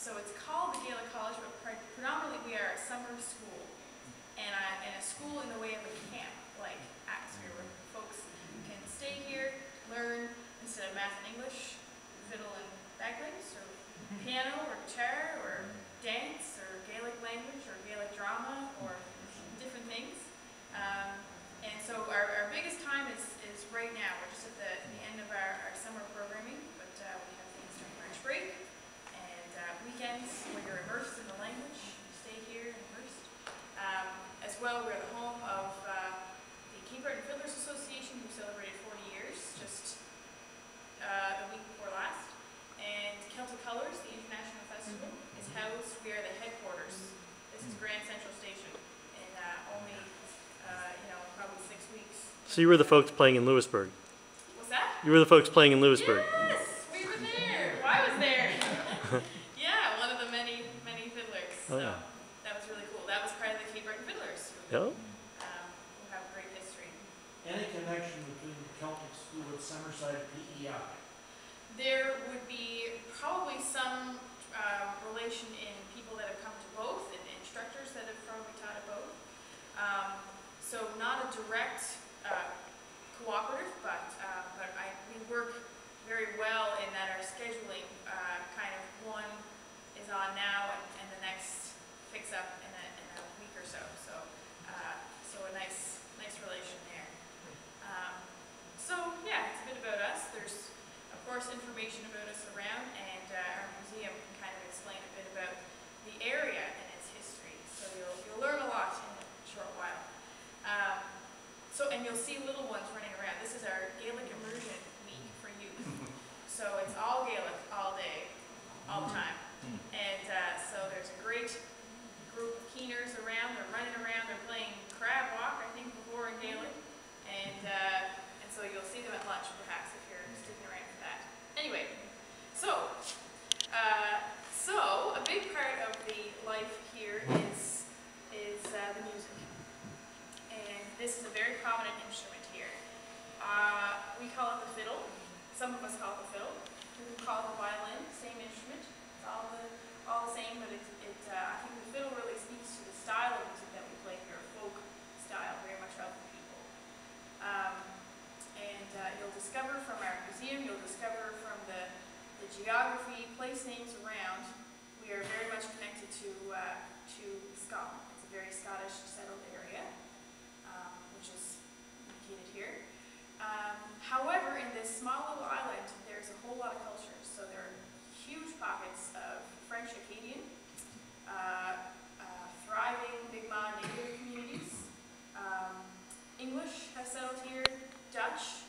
So it's called the Gaelic College, but predominantly we are a summer school and a, and a school in the way of a camp-like atmosphere where folks can stay here, learn, instead of math and English, fiddle and bagpipes, or piano, or guitar, or dance, or Gaelic language, or Gaelic drama, or different things. Um, and so our, our biggest time is, is right now. We're just at the, the end of our, our summer programming, but uh, we have things during March break weekends when you're immersed in the language, you stay here immersed. Um, as well, we're the home of uh, the Cape Breton Fiddlers Association, who celebrated 40 years just uh, the week before last. And Celtic Colours, the International Festival, is housed. We are the headquarters. This is Grand Central Station in uh, only, uh, you know, probably six weeks. So you were the folks playing in Louisbourg? What's that? You were the folks playing in Louisbourg. Yeah. situation So, and you'll see little ones running around. This is our Gaelic immersion week for youth. So it's all Gaelic all day, all the mm-hmm. time. Mm-hmm. And uh, so there's a great group of keeners around. They're running around. They're playing crab walk, I think, before in Gaelic. And, uh, and so you'll see them at lunch, perhaps, if you're sticking around for that. Anyway, so, uh, so This is a very prominent instrument here. Uh, we call it the fiddle. Some of us call it the fiddle. We call it the violin, same instrument. Dutch,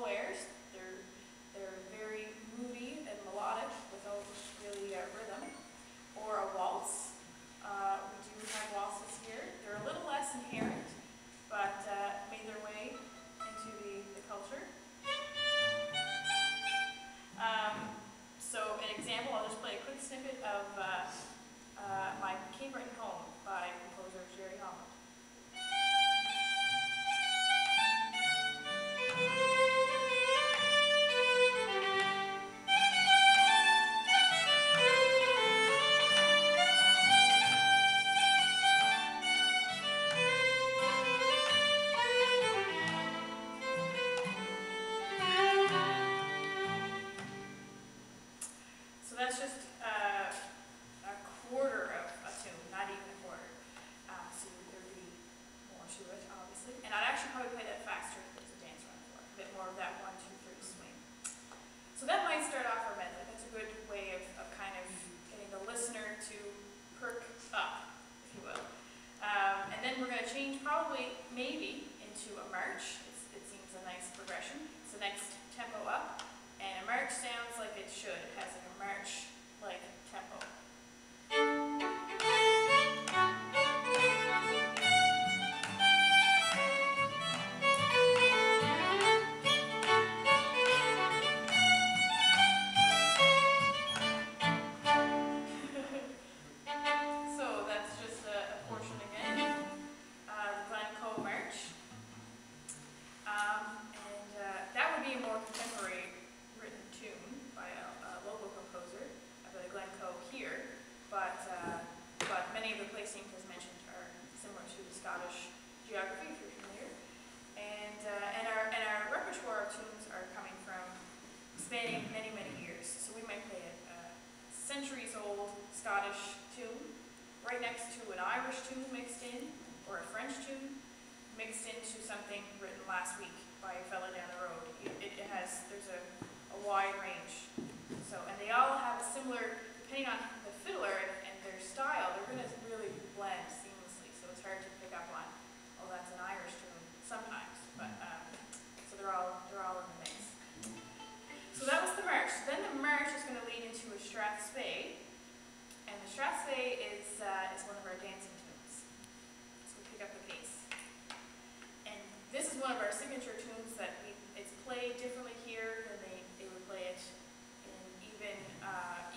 somewheres So that might start off our medley. That's a good way of, of kind of getting the listener to perk up, if you will. Um, and then we're going to change probably, maybe, into a march. It's, it seems a nice progression. It's the next tempo up. And a march sounds like it should. It has a to something written last week by a fellow down the road. It, it has, there's a, a wide range. So, and they all have a similar, depending on the fiddler and, and their style, they're going to really blend seamlessly. So it's hard to pick up on, oh, that's an Irish tune sometimes. But, um, so they're all, they're all in the mix. So that was the march. Then the march is going to lead into a strathspey. And the strathspey is, uh, is one of our dances. This is one of our signature tunes that we, it's played differently here than they, they would play it in even uh,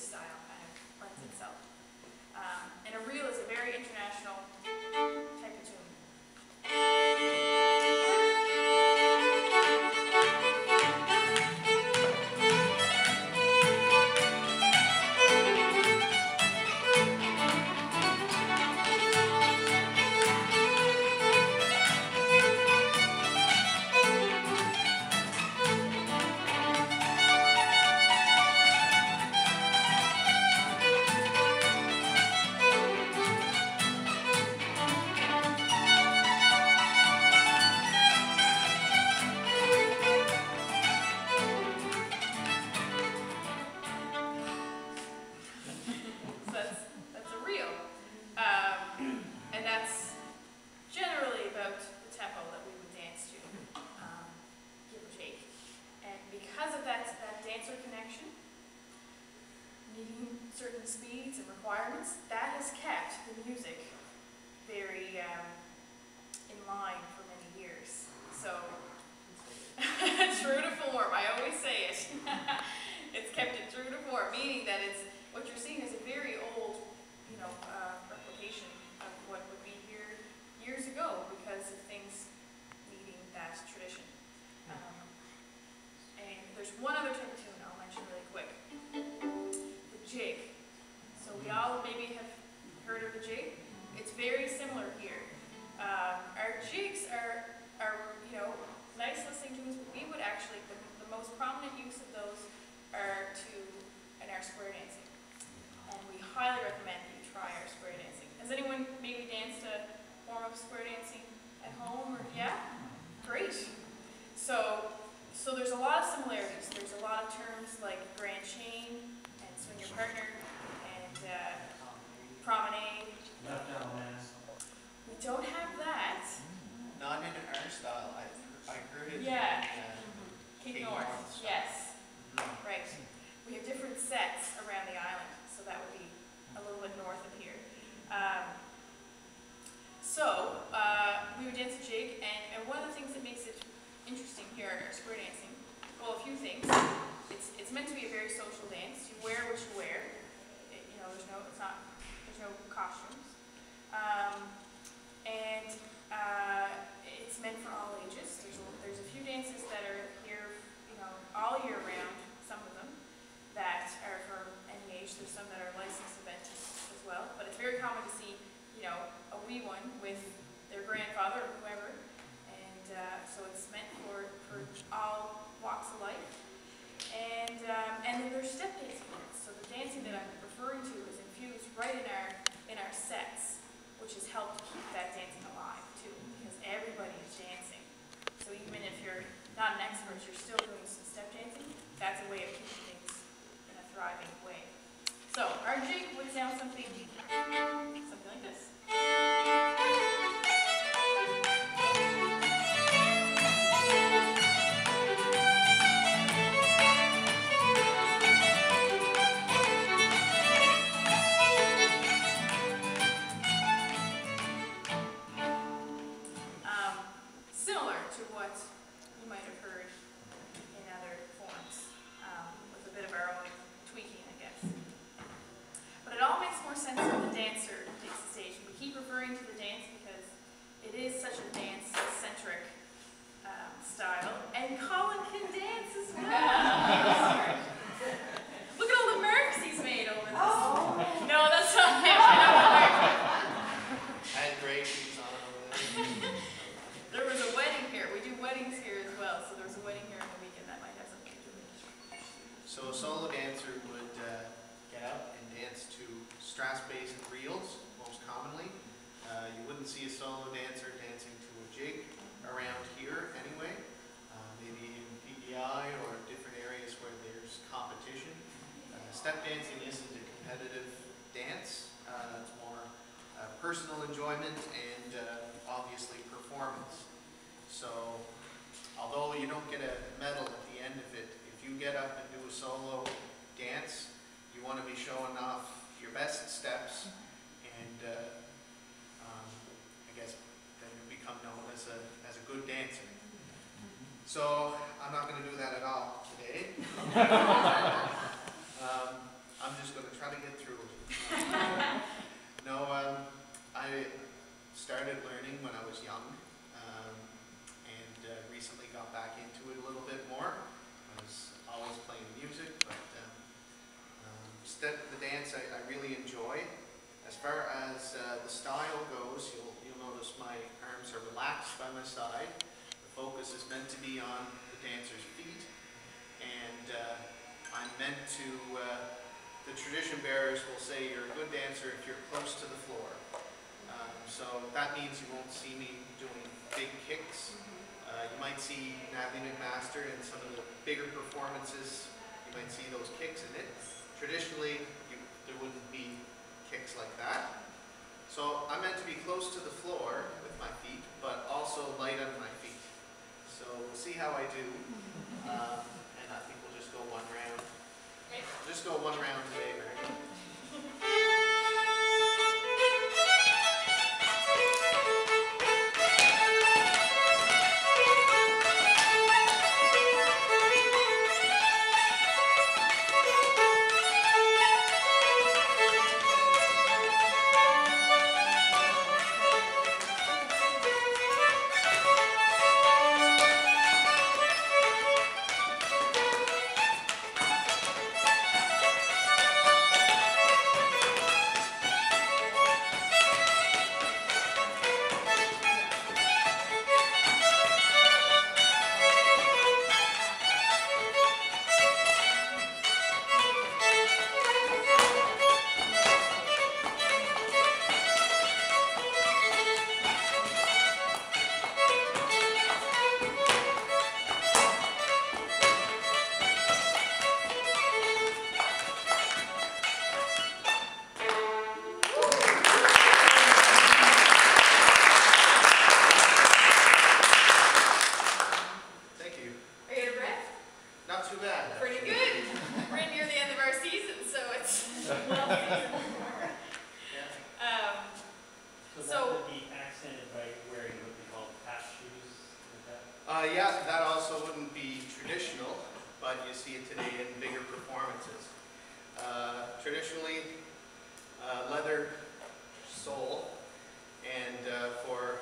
style kind of lends itself. Um, and a reel is a very international square dancing at home or, yeah? Great. So, so there's a lot of similarities. There's a lot of terms like grand chain and swing your partner and uh, promenade. Left down man. We don't have that. Not in our style, I, I heard it. Yeah. uh, Cape Cape North, North, so- yes, right. We have different sets around the island, so that would be a little bit north of here. Um, so, uh, we would dance a jig, and, and one of the things that makes it interesting here at our square dancing, well, a few things. It's, it's meant to be a very social dance. You wear what you wear. It, you know, there's no, it's not, there's no costumes. Um, and uh, it's meant for all ages. There's a, there's a few dances that are here, you know, all year round, some of them, that are for any age. There's some that are licensed events as well. But it's very common to see, you know, a wee one with their grandfather or whoever. And uh, so it's meant for, for all. And, um, and then there's step dancing. So the dancing that I'm referring to is infused right in our, in our sets see a solo dancer dancing to a jig around here anyway. Uh, Maybe in PEI or different areas where there's competition. Uh, Step dancing isn't a competitive dance. Uh, It's more uh, personal enjoyment and uh, obviously performance. So although you don't get a medal at the end of it, if you get up and do a solo dance, you want to be showing off your best steps and uh, um, I guess then you become known as a, as a good dancer. So I'm not going to do that at all today. um, I'm just going to try to get through it. no, um, I started learning when I was young um, and uh, recently got back into it a little bit more. I was always playing music, but um, um, step, the dance I, I really enjoy. As far as uh, the style goes, you'll, you'll notice my arms are relaxed by my side. The focus is meant to be on the dancer's feet, and uh, I'm meant to. Uh, the tradition bearers will say you're a good dancer if you're close to the floor. Um, so that means you won't see me doing big kicks. Uh, you might see Natalie MacMaster in some of the bigger performances. You might see those kicks in it. Traditionally, you, there wouldn't be kicks like that. So I'm meant to be close to the floor with my feet, but also light on my feet. So we'll see how I do. Um, and I think we'll just go one round. Okay. Just go one round today, Mary. Traditionally, uh, leather sole, and uh, for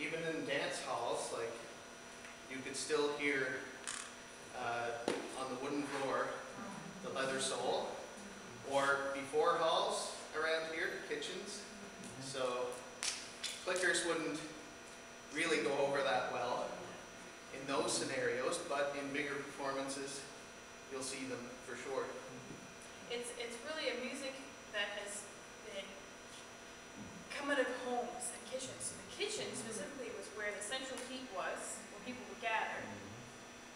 even in dance halls, like you could still hear uh, on the wooden floor the leather sole, or before halls around here, kitchens. So clickers wouldn't really go over that well in those scenarios, but in bigger performances, you'll see them for sure. It's, it's really a music that has been out of homes and kitchens. So the kitchen specifically was where the central heat was, where people would gather.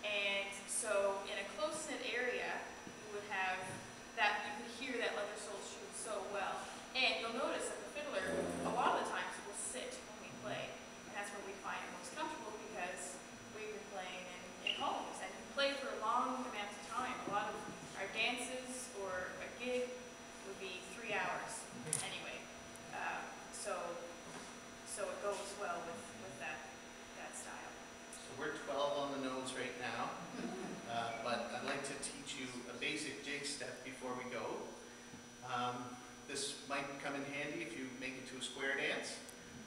And so in a close-knit area, you would have that, you could hear that leather sole shoe so well. And you'll notice that the fiddler, a lot of the times, will sit when we play. And that's where we find it most comfortable because we've been playing in, in homes and we play for long amounts of time. A lot of our dances or a gig would be three hours anyway. Um, so, so it goes well with, with that, that style. So we're 12 on the nose right now, uh, but I'd like to teach you a basic jig step before we go. Um, this might come in handy if you make it to a square dance.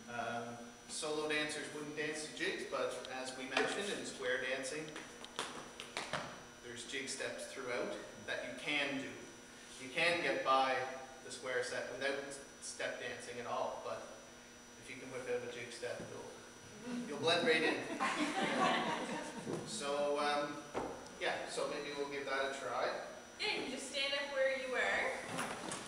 Um, solo dancers wouldn't dance to jigs, but as we mentioned in square dancing, there's jig steps throughout that you can do. You can get by the square set without step dancing at all, but if you can whip out a jig step, you'll, you'll blend right in. So, um, yeah, so maybe we'll give that a try. Yeah, you just stand up where you were